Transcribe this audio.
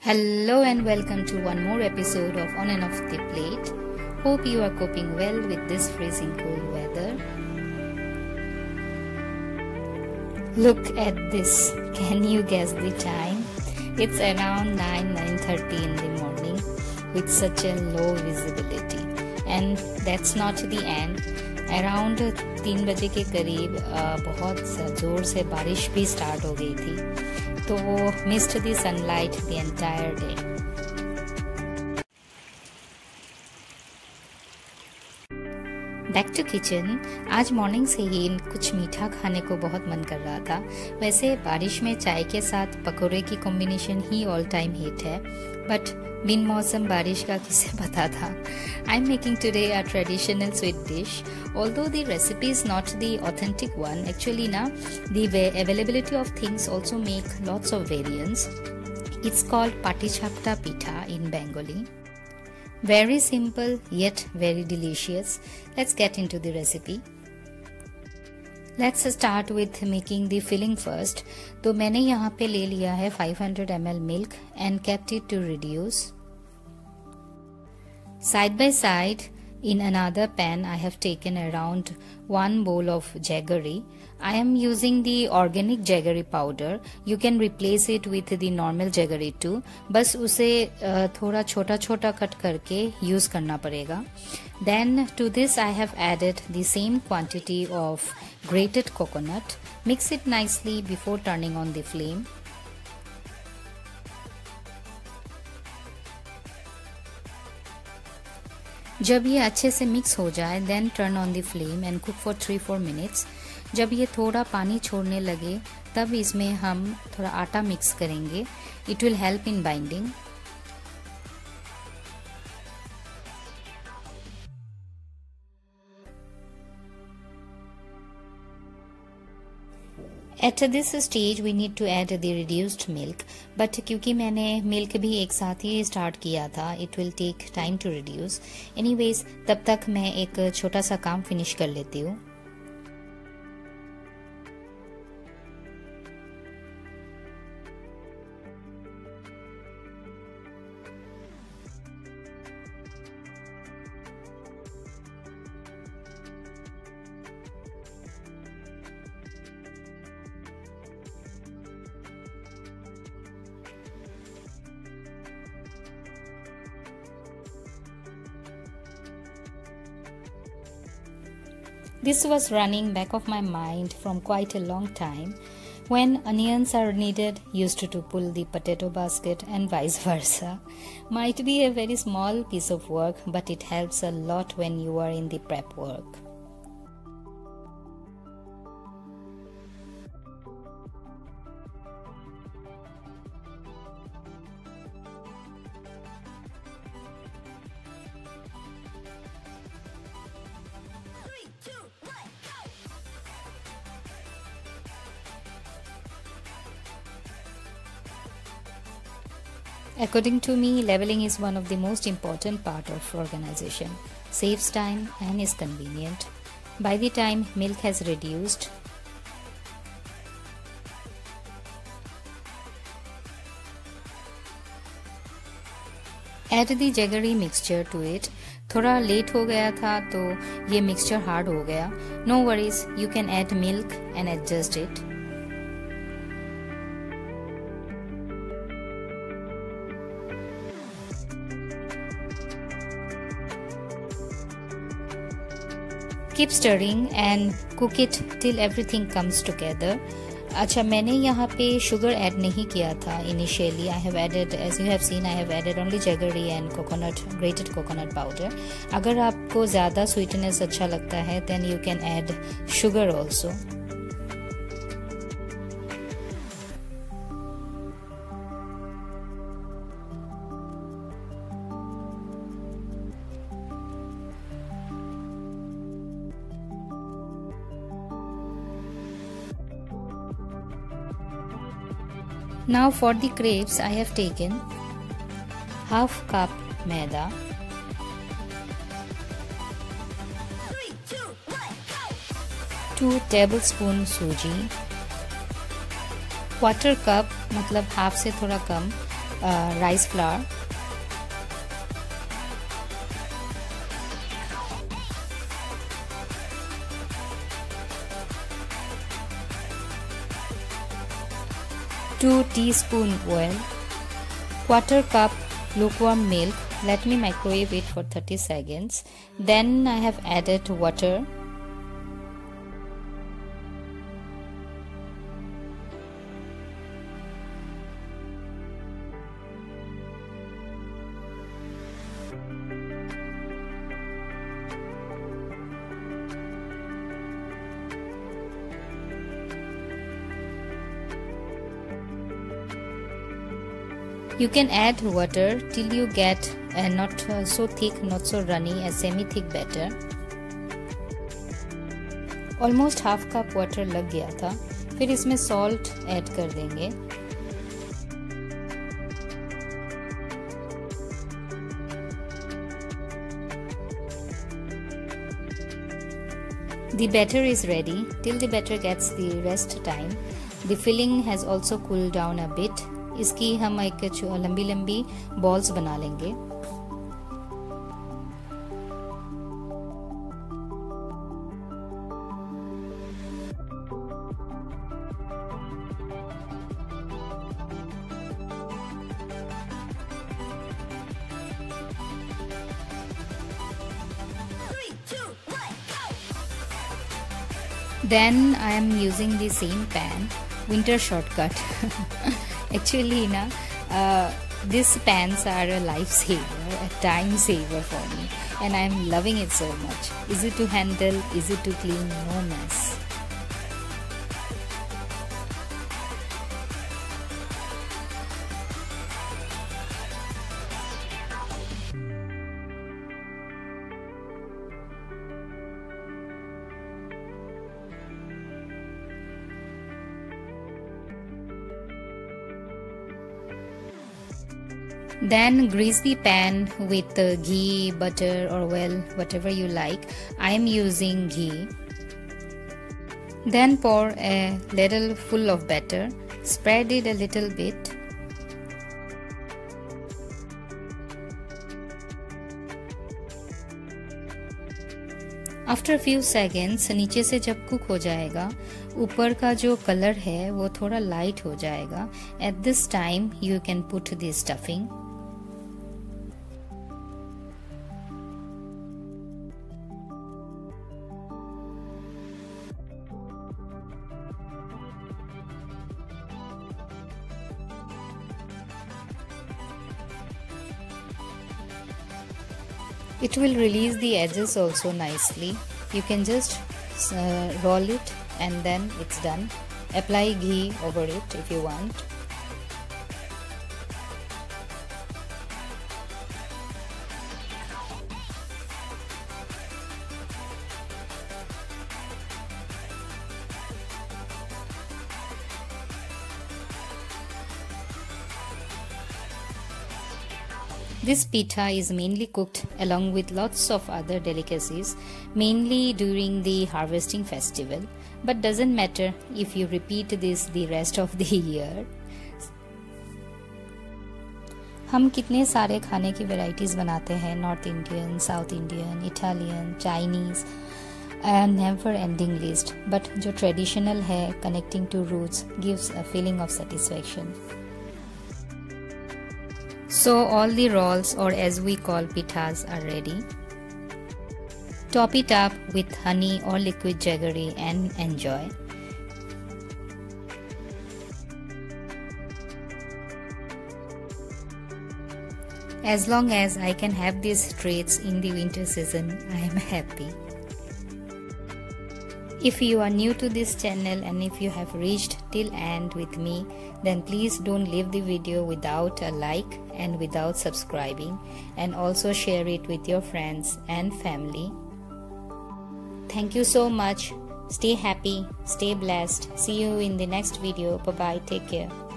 Hello and welcome to one more episode of On and Off the Plate. Hope you are coping well with this freezing cold weather. Look at this. Can you guess the time? It's around 9 9:30 in the morning with such a low visibility. And that's not the end. Around तीन बजे के करीब बहुत ज़ोर से बारिश भी start हो गई थी to missed the sunlight the entire day. Back to kitchen आज मॉर्निंग से ही कुछ मीठा खाने को बहुत मन कर रहा था। वैसे बारिश में चाय के साथ पकोड़े की कॉम्बिनेशन ही ऑल टाइम हिट है। बट बिन मौसम बारिश का किसे पता था? I am making today a traditional sweet dish although the recipe is not the authentic one actually ना the availability of things also make lots of variance it's called patishapta pitha in Bengali Very simple yet very delicious. Let's get into the recipe. Let's start with making the filling first. तो मैंने यहाँ पे ले लिया है 500 ml milk and kept it to reduce. Side by side, in another pan, I have taken around 1 bowl of jaggery. I am using the organic jaggery powder. You can replace it with the normal jaggery too. बस उसे थोड़ा छोटा छोटा cut करके use करना पड़ेगा Then to this I have added the same quantity of grated coconut. Mix it nicely before turning on the flame. जब ये अच्छे से मिक्स हो जाए then turn on the flame and cook for three four minutes जब ये थोड़ा पानी छोड़ने लगे, तब इसमें हम थोड़ा आटा मिक्स करेंगे. It will help in binding at this stage we need to add the reduced milk but क्योंकि मैंने मिल्क भी एक साथ ही स्टार्ट किया था it will take time to reduce anyways तब तक मैं एक छोटा सा काम फिनिश कर लेती हूँ। This was running back of my mind from quite a long time when onions are needed used to pull the potato basket and vice versa. Might be a very small piece of work but it helps a lot when you are in the prep work. According to me, leveling is one of the most important part of organization. Saves time and is convenient. By the time milk has reduced, add the jaggery mixture to it. थोड़ा late हो गया था तो ये mixture hard हो गया no worries you can add milk and adjust it Keep stirring and cook it till everything comes together. अच्छा मैंने यहाँ पे शुगर ऐड नहीं किया था initially I have added as you have seen I have added only jaggery and coconut grated coconut powder अगर आपको ज़्यादा स्वीटनेस अच्छा लगता है then you can add sugar also Now for the crepes I have taken. Half cup maida. Two tablespoon suji. Quarter cup matlab half se thoda kam uh, rice flour. 2 teaspoon oil, quarter cup lukewarm milk. Let me microwave it for 30 seconds. Then I have added water You can add water till you get a not so thick, not so runny, a semi thick batter. Almost half cup water लग गया था फिर इसमें salt add कर देंगे The batter is ready. Till the batter gets the rest time, the filling has also cooled down a bit इसकी हम एक लंबी लंबी बॉल्स बना लेंगे then I am using the same pan winter shortcut actually na uh, these pans are a lifesaver a time saver for me. And i am loving it so much. Easy to handle? Easy to clean? No mess Then grease the pan with ghee, butter or oil, whatever you like. I am using ghee. Then pour a ladle full of batter. Spread it a little bit. After few seconds नीचे से जब cook हो जाएगा ऊपर का जो colour है वो थोड़ा लाइट हो जाएगा at this time you can put this stuffing it will release the edges also nicely. You can just uh, roll it and then it's done. Apply ghee over it if you want This pitha is mainly cooked along with lots of other delicacies, mainly during the harvesting festival, but doesn't matter if you repeat this the rest of the year. हम कितने सारे खाने की varieties बनाते हैं? North Indian south Indian Italian Chinese never ending list but जो traditional है connecting to roots gives a feeling of satisfaction so all the rolls or as we call pithas are ready. Top it up with honey or liquid jaggery and enjoy. As long as I can have these treats in the winter season, I am happy. If you are new to this channel and if you have reached till end with me, then please don't leave the video without a like and without subscribing and also share it with your friends and family. Thank you so much. Stay happy, stay blessed. See you in the next video. Bye bye. Take care.